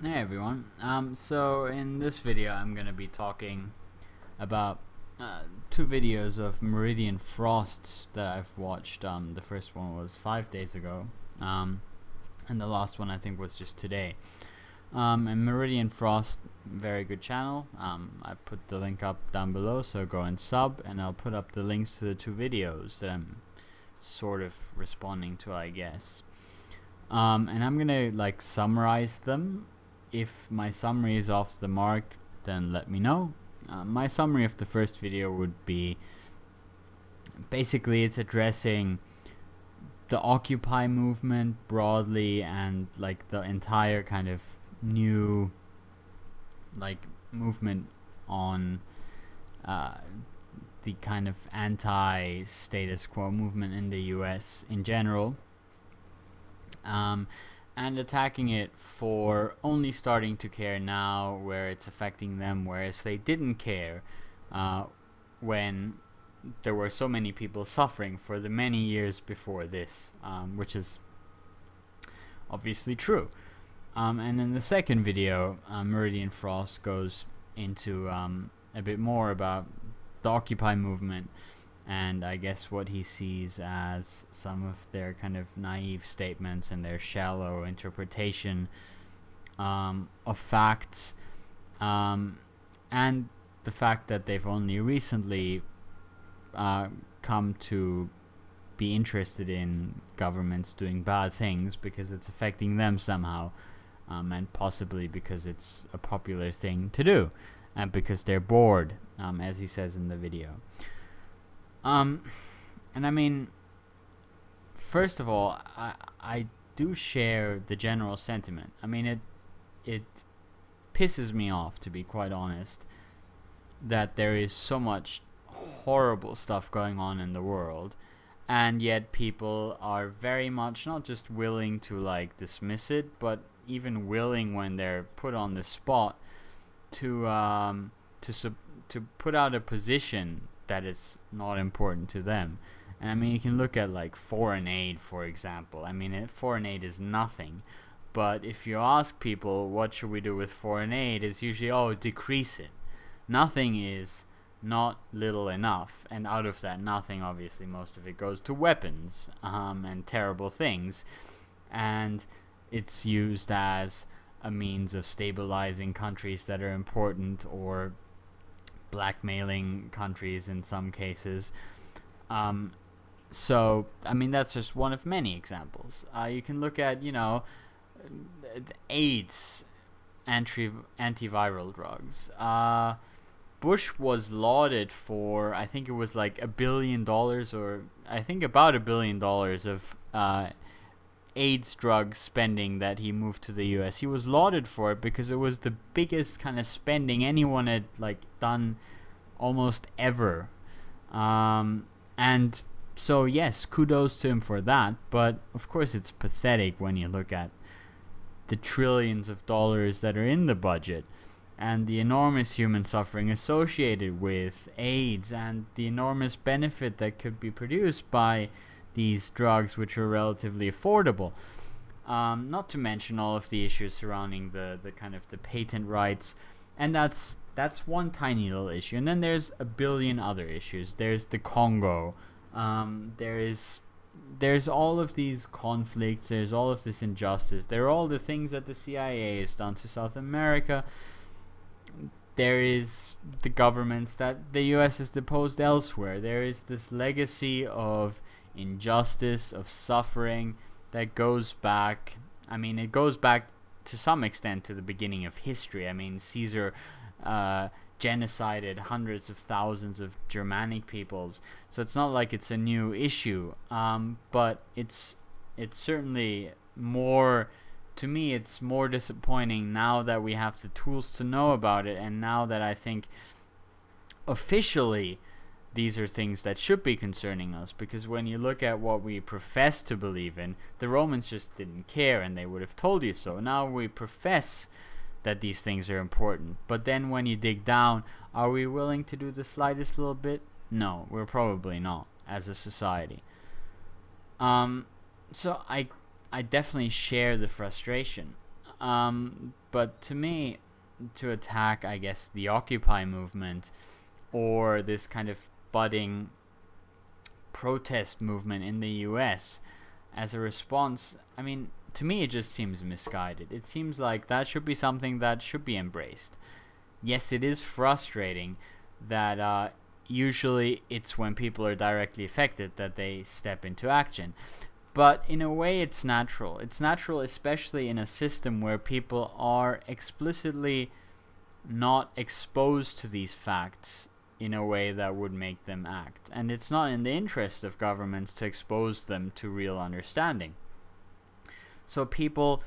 Hey everyone. Um, so in this video, I'm gonna be talking about uh, two videos of MeridianFrost's that I've watched. Um, the first one was five days ago, um, and the last one I think was just today. Um, and MeridianFrost, very good channel. Um, I put the link up down below, so go and sub, and I'll put up the links to the two videos that I'm sort of responding to, I guess. Um, and I'm gonna like summarize them if my summary is off the mark, then let me know. Uh, my summary of the first video would be basically it's addressing the Occupy movement broadly and like the entire kind of new like movement on uh, the kind of anti status quo movement in the US in general. Um, and attacking it for only starting to care now where it's affecting them, whereas they didn't care uh, when there were so many people suffering for the many years before this, um, which is obviously true. Um, and in the second video, uh, MeridianFrost goes into um, a bit more about the Occupy movement and I guess what he sees as some of their kind of naive statements and their shallow interpretation um, of facts, um, and the fact that they've only recently uh, come to be interested in governments doing bad things because it's affecting them somehow, um, and possibly because it's a popular thing to do, and because they're bored, um, as he says in the video. Um, and I mean, first of all, I I do share the general sentiment. I mean, it it pisses me off to be quite honest that there is so much horrible stuff going on in the world and yet people are very much not just willing to like dismiss it but even willing when they're put on the spot to um to to put out a position that is not important to them. And I mean, you can look at like foreign aid, for example. I mean, foreign aid is nothing. But if you ask people, what should we do with foreign aid, it's usually, oh, decrease it. Nothing is not little enough. And out of that nothing, obviously, most of it goes to weapons um, and terrible things. And it's used as a means of stabilizing countries that are important or blackmailing countries in some cases. Um, so, I mean, that's just one of many examples. Uh, you can look at, you know, AIDS, anti antiviral drugs. Uh, Bush was lauded for, I think it was like a billion dollars, or I think about a billion dollars of uh, AIDS drug spending that he moved to the US. He was lauded for it because it was the biggest kind of spending anyone had like done almost ever. Um, and so yes, kudos to him for that, but of course it's pathetic when you look at the trillions of dollars that are in the budget and the enormous human suffering associated with AIDS and the enormous benefit that could be produced by these drugs, which are relatively affordable. Um, not to mention all of the issues surrounding the, the kind of the patent rights, and that's that's one tiny little issue. And then there's a billion other issues. There's the Congo. Um, there is there's all of these conflicts. There's all of this injustice. There are all the things that the CIA has done to South America. There is the governments that the U.S. has deposed elsewhere. There is this legacy of injustice, of suffering that goes back. I mean, it goes back to some extent to the beginning of history. I mean, Caesar uh, genocided hundreds of thousands of Germanic peoples, so it's not like it's a new issue. Um, but it's it's certainly more. To me, it's more disappointing now that we have the tools to know about it, and now that I think officially these are things that should be concerning us because when you look at what we profess to believe in, the Romans just didn't care and they would have told you so. Now we profess that these things are important, but then when you dig down, are we willing to do the slightest little bit? No, we're probably not as a society. Um, so I, I definitely share the frustration. Um, but to me, to attack, I guess, the Occupy movement or this kind of budding protest movement in the US as a response, I mean, to me it just seems misguided. It seems like that should be something that should be embraced. Yes, it is frustrating that uh, usually it's when people are directly affected that they step into action. But in a way, it's natural. It's natural, especially in a system where people are explicitly not exposed to these facts in a way that would make them act. And it's not in the interest of governments to expose them to real understanding. So people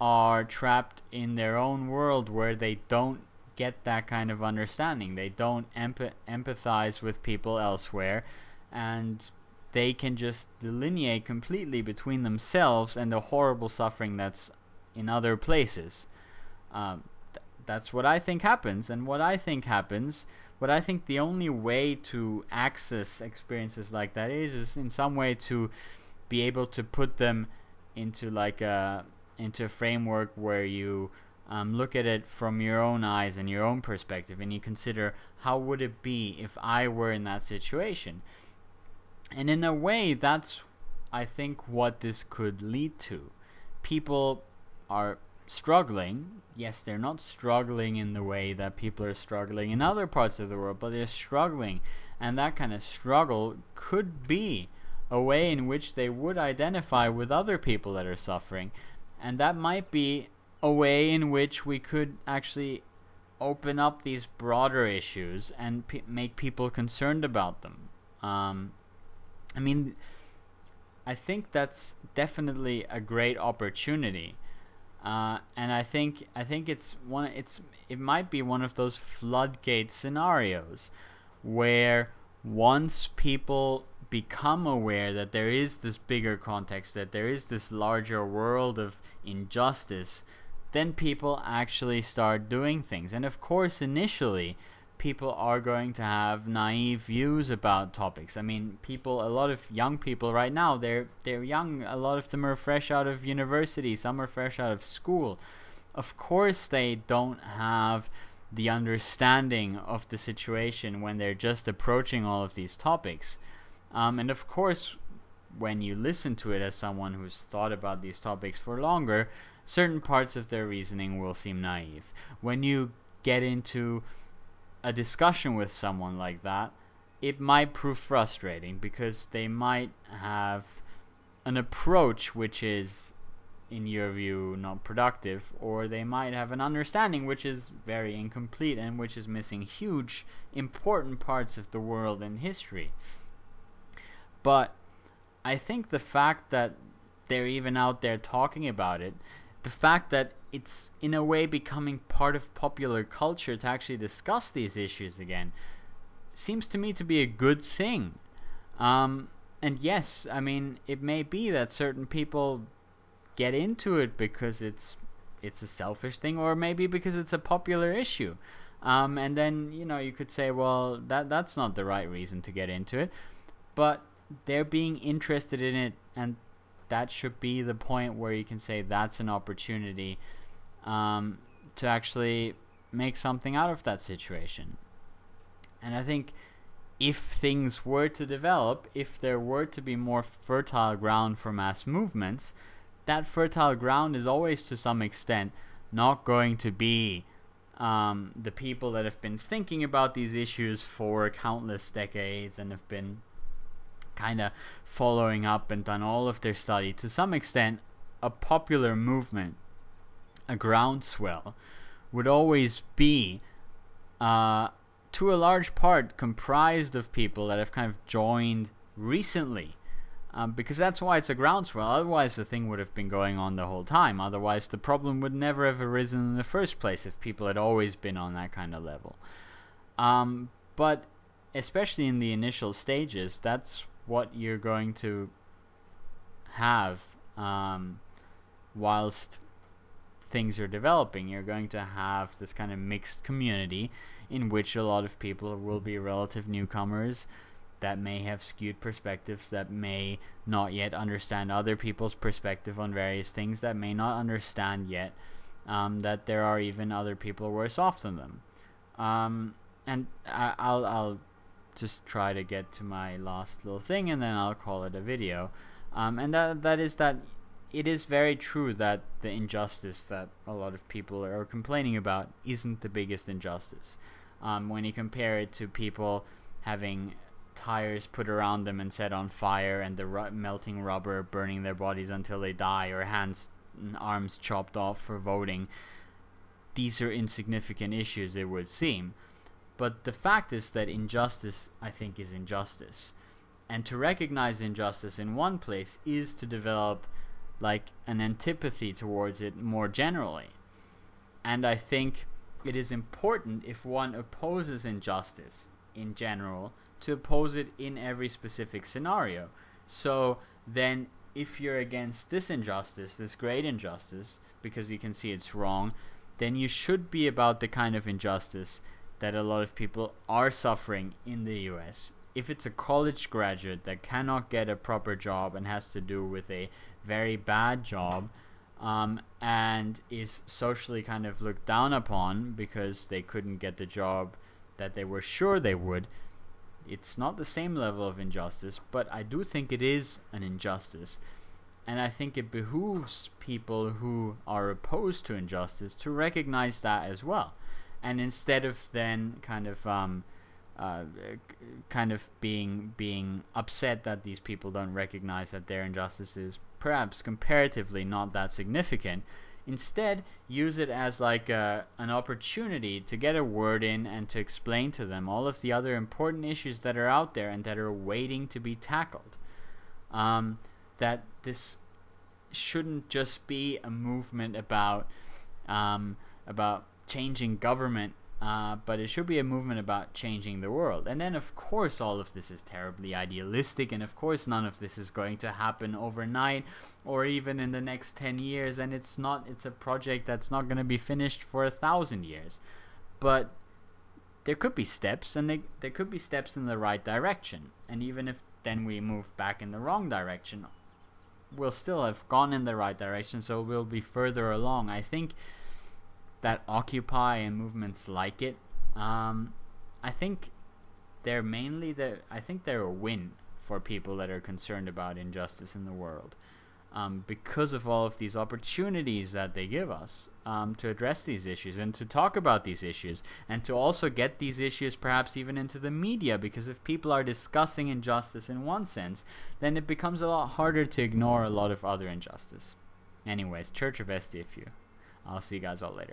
are trapped in their own world where they don't get that kind of understanding. They don't empath- empathize with people elsewhere and they can just delineate completely between themselves and the horrible suffering that's in other places. Um, th- that's what I think happens. And what I think happens but I think the only way to access experiences like that is is in some way to be able to put them into like a into a framework where you um, look at it from your own eyes and your own perspective and you consider how would it be if I were in that situation? And in a way that's I think what this could lead to. People are struggling. Yes, they're not struggling in the way that people are struggling in other parts of the world, but they're struggling. And that kind of struggle could be a way in which they would identify with other people that are suffering. And that might be a way in which we could actually open up these broader issues and make people concerned about them. Um, I mean, I think that's definitely a great opportunity uh, and I think I think it's one it's it might be one of those floodgate scenarios where once people become aware that there is this bigger context that there is this larger world of injustice then people actually start doing things. And of course initially people are going to have naive views about topics. I mean, people, a lot of young people right now, they're they're young. A lot of them are fresh out of university. Some are fresh out of school. Of course, they don't have the understanding of the situation when they're just approaching all of these topics. Um, and of course, when you listen to it as someone who's thought about these topics for longer, certain parts of their reasoning will seem naive. When you get into a discussion with someone like that, it might prove frustrating because they might have an approach which is, in your view, not productive, or they might have an understanding which is very incomplete and which is missing huge, important parts of the world and history. But I think the fact that they're even out there talking about it the fact that it's in a way becoming part of popular culture to actually discuss these issues again seems to me to be a good thing. Um, and yes, I mean, it may be that certain people get into it because it's it's a selfish thing, or maybe because it's a popular issue. Um, and then you know you could say, well, that that's not the right reason to get into it, but they're being interested in it, and that should be the point where you can say that's an opportunity um, to actually make something out of that situation. And I think if things were to develop, if there were to be more fertile ground for mass movements, that fertile ground is always to some extent not going to be um, the people that have been thinking about these issues for countless decades and have been kind of following up and done all of their study to some extent a popular movement a groundswell would always be uh, to a large part comprised of people that have kind of joined recently um, because that's why it's a groundswell. Otherwise, the thing would have been going on the whole time. Otherwise, the problem would never have arisen in the first place if people had always been on that kind of level. Um, but especially in the initial stages, that's what you're going to have um, whilst things are developing. You're going to have this kind of mixed community in which a lot of people will be relative newcomers that may have skewed perspectives, that may not yet understand other people's perspective on various things, that may not understand yet um, that there are even other people worse off than them. Um, and I, I'll I'll just try to get to my last little thing, and then I'll call it a video. Um, and that that is that it is very true that the injustice that a lot of people are complaining about isn't the biggest injustice. Um, when you compare it to people having tires put around them and set on fire and the ru- melting rubber burning their bodies until they die or hands and arms chopped off for voting these are insignificant issues it would seem but the fact is that injustice i think is injustice and to recognize injustice in one place is to develop like an antipathy towards it more generally and i think it is important if one opposes injustice in general to oppose it in every specific scenario. So then, if you're against this injustice, this great injustice, because you can see it's wrong, then you should be about the kind of injustice that a lot of people are suffering in the US. If it's a college graduate that cannot get a proper job and has to do with a very bad job, um, and is socially kind of looked down upon because they couldn't get the job that they were sure they would, it's not the same level of injustice, but I do think it is an injustice. And I think it behooves people who are opposed to injustice to recognize that as well. And instead of then kind of um, uh, kind of being being upset that these people don't recognize that their injustice is perhaps comparatively not that significant, Instead, use it as like a, an opportunity to get a word in and to explain to them all of the other important issues that are out there and that are waiting to be tackled. Um, that this shouldn't just be a movement about um, about changing government uh, but it should be a movement about changing the world. And then, of course, all of this is terribly idealistic, and of course, none of this is going to happen overnight or even in the next 10 years. And it's not, it's a project that's not going to be finished for a thousand years. But there could be steps, and they, there could be steps in the right direction. And even if then we move back in the wrong direction, we'll still have gone in the right direction, so we'll be further along. I think that Occupy and movements like it, um, I think they're mainly the. I think they're a win for people that are concerned about injustice in the world. Um, because of all of these opportunities that they give us um, to address these issues and to talk about these issues and to also get these issues perhaps even into the media because if people are discussing injustice in one sense then it becomes a lot harder to ignore a lot of other injustice anyways church of STFU i'll see you guys all later